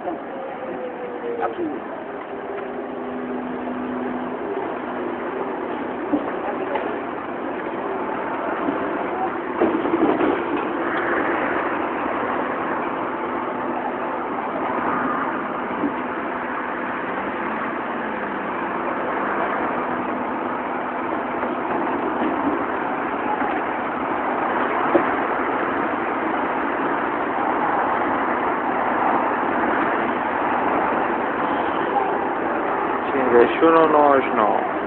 Attends. Sim, deixou no nós não.